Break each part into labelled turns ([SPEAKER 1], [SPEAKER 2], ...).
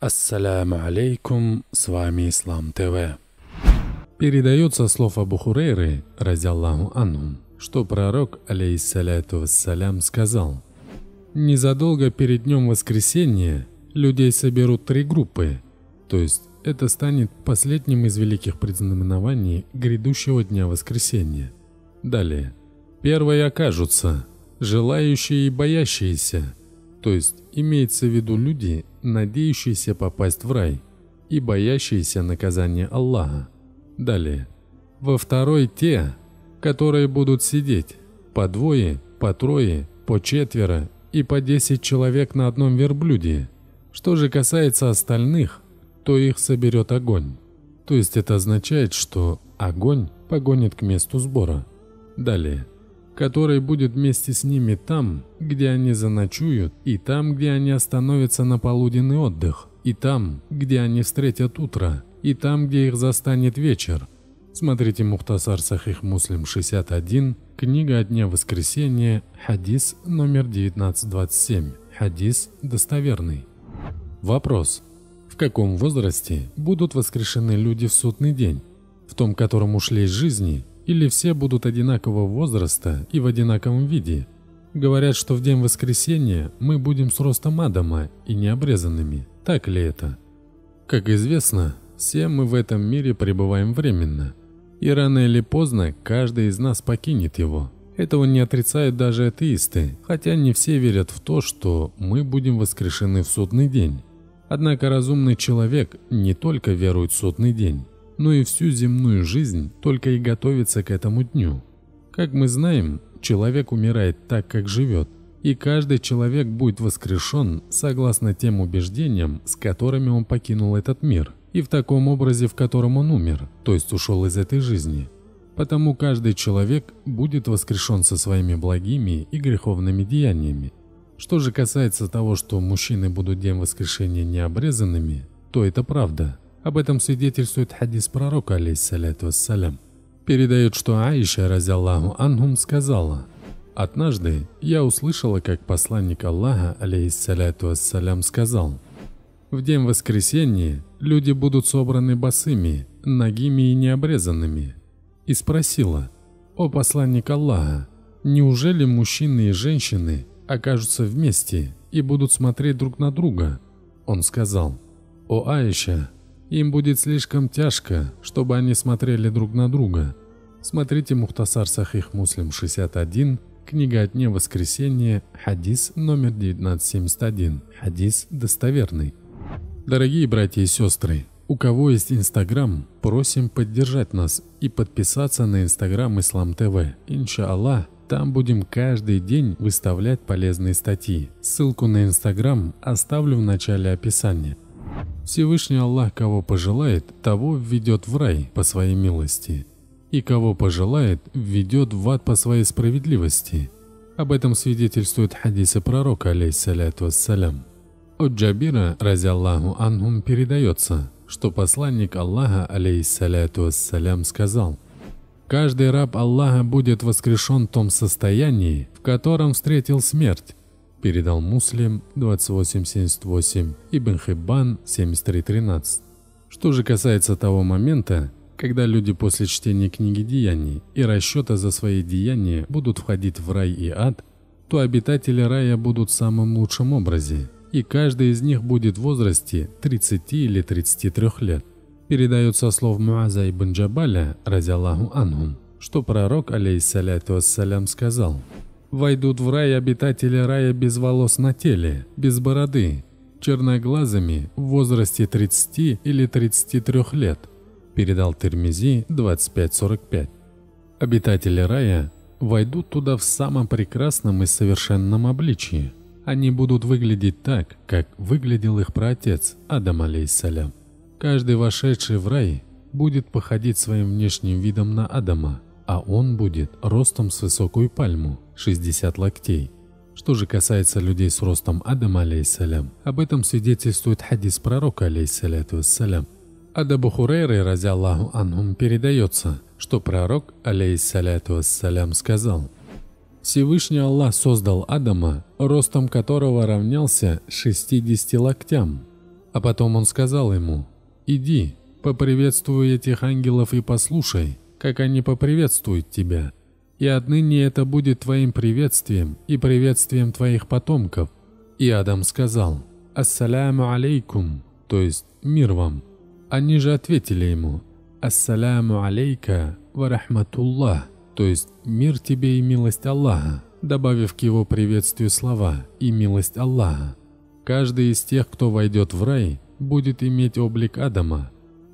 [SPEAKER 1] Ассаляму алейкум, с вами Ислам ТВ. Передается слов Абу Хурейры, разяллаху анхум, что пророк, алейхиссаляту вассалям, сказал «Незадолго перед днем воскресения людей соберут три группы, то есть это станет последним из великих предзнаменований грядущего дня воскресения. Далее. Первые окажутся желающие и боящиеся, то есть имеется в виду люди, надеющиеся попасть в рай и боящиеся наказания Аллаха. Далее. Во второй те, которые будут сидеть по двое, по трое, по четверо и по десять человек на одном верблюде. Что же касается остальных, то их соберет огонь. То есть это означает, что огонь погонит к месту сбора. Далее который будет вместе с ними там, где они заночуют, и там, где они остановятся на полуденный отдых, и там, где они встретят утро, и там, где их застанет вечер. Смотрите Мухтасар Сахих Муслим 61, книга о дне воскресения, хадис номер 1927, хадис достоверный. Вопрос. В каком возрасте будут воскрешены люди в судный день? В том, котором ушли из жизни, или все будут одинакового возраста и в одинаковом виде. Говорят, что в день воскресения мы будем с ростом Адама и необрезанными. Так ли это? Как известно, все мы в этом мире пребываем временно. И рано или поздно каждый из нас покинет его. Этого не отрицают даже атеисты, хотя не все верят в то, что мы будем воскрешены в судный день. Однако разумный человек не только верует в судный день, но и всю земную жизнь только и готовится к этому дню. Как мы знаем, человек умирает так, как живет, и каждый человек будет воскрешен согласно тем убеждениям, с которыми он покинул этот мир, и в таком образе, в котором он умер, то есть ушел из этой жизни. Потому каждый человек будет воскрешен со своими благими и греховными деяниями. Что же касается того, что мужчины будут день воскрешения необрезанными, то это правда – об этом свидетельствует хадис пророка, алейхиссаляту вассалям. Передает, что Аиша, разяллаху анхум, сказала, «Однажды я услышала, как посланник Аллаха, алейхиссаляту вассалям, сказал, «В день воскресения люди будут собраны босыми, ногими и необрезанными». И спросила, «О посланник Аллаха, неужели мужчины и женщины окажутся вместе и будут смотреть друг на друга?» Он сказал, «О Аиша, им будет слишком тяжко, чтобы они смотрели друг на друга. Смотрите Мухтасар Сахих Муслим 61, книга о дне воскресения, хадис номер 1971, хадис достоверный. Дорогие братья и сестры, у кого есть Инстаграм, просим поддержать нас и подписаться на Инстаграм Ислам ТВ. Иншаллах, там будем каждый день выставлять полезные статьи. Ссылку на Инстаграм оставлю в начале описания. Всевышний Аллах кого пожелает, того введет в рай по своей милости, и кого пожелает, введет в ад по своей справедливости. Об этом свидетельствует хадисы пророка, алейхиссаляту вассалям. От Джабира, рази Аллаху анхум, передается, что посланник Аллаха, алейхиссаляту вассалям, сказал, «Каждый раб Аллаха будет воскрешен в том состоянии, в котором встретил смерть, передал Муслим 2878, Ибн Хиббан 7313. Что же касается того момента, когда люди после чтения книги деяний и расчета за свои деяния будут входить в рай и ад, то обитатели рая будут в самом лучшем образе, и каждый из них будет в возрасте 30 или 33 лет. Передается слов Муаза ибн Джабаля, ради Аллаху анхум, что пророк, алейхиссаляту вассалям, сказал – Войдут в рай обитатели рая без волос на теле, без бороды, черноглазыми в возрасте 30 или 33 лет, передал Термизи 2545. Обитатели рая войдут туда в самом прекрасном и совершенном обличии. Они будут выглядеть так, как выглядел их праотец Адам алейсалям. Каждый вошедший в рай будет походить своим внешним видом на Адама – а он будет ростом с высокую пальму, 60 локтей. Что же касается людей с ростом Адама, алейсалям, об этом свидетельствует хадис пророка, алейсаляту вассалям. Абу Хурейры, рази Аллаху анхум, передается, что пророк, алейсаляту вассалям, сказал, Всевышний Аллах создал Адама, ростом которого равнялся 60 локтям. А потом он сказал ему, «Иди, поприветствуй этих ангелов и послушай, как они поприветствуют тебя. И отныне это будет твоим приветствием и приветствием твоих потомков». И Адам сказал, «Ассаляму алейкум», то есть «Мир вам». Они же ответили ему, «Ассаляму алейка ва рахматуллах», то есть «Мир тебе и милость Аллаха», добавив к его приветствию слова «и милость Аллаха». Каждый из тех, кто войдет в рай, будет иметь облик Адама.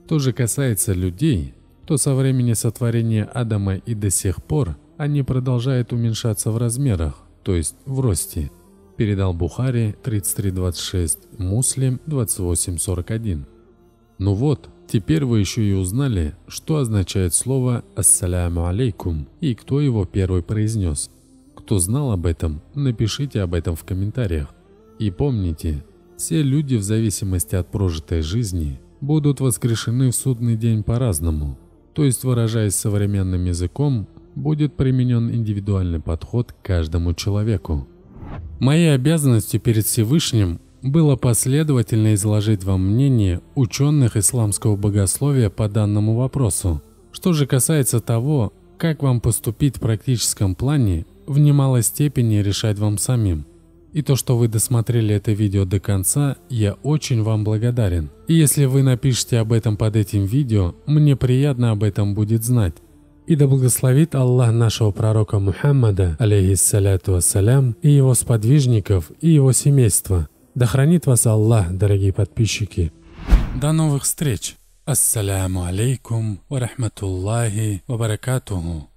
[SPEAKER 1] То же касается людей, то со времени сотворения Адама и до сих пор они продолжают уменьшаться в размерах, то есть в росте. Передал Бухари 33.26, Муслим 28.41. Ну вот, теперь вы еще и узнали, что означает слово «Ассаляму алейкум» и кто его первый произнес. Кто знал об этом, напишите об этом в комментариях. И помните, все люди в зависимости от прожитой жизни будут воскрешены в судный день по-разному. То есть, выражаясь современным языком, будет применен индивидуальный подход к каждому человеку. Моей обязанностью перед Всевышним было последовательно изложить вам мнение ученых исламского богословия по данному вопросу. Что же касается того, как вам поступить в практическом плане, в немалой степени решать вам самим – и то, что вы досмотрели это видео до конца, я очень вам благодарен. И если вы напишите об этом под этим видео, мне приятно об этом будет знать. И да благословит Аллах нашего пророка Мухаммада, алейхиссаляту вассалям, и его сподвижников, и его семейства. Да хранит вас Аллах, дорогие подписчики. До новых встреч. Ассаляму алейкум ва рахматуллахи ва баракатуху.